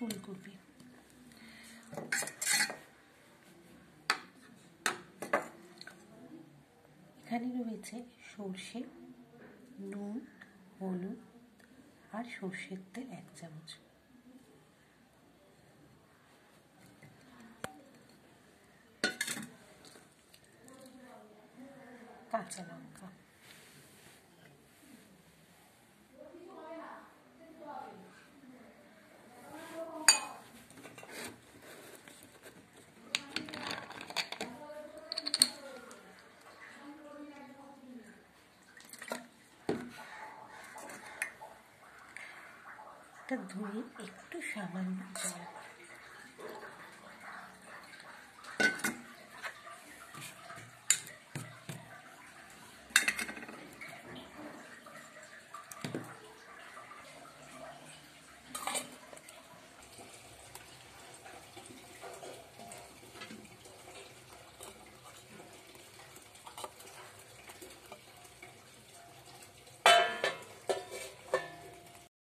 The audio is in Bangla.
ফুলকপি। এখানে রয়েছে সর্ষে নুন হলুদ আর সর্ষের তেল এক চামচ। কাঁচা লঙ্কা। এটা ধুয়ে একটু সামান্য জল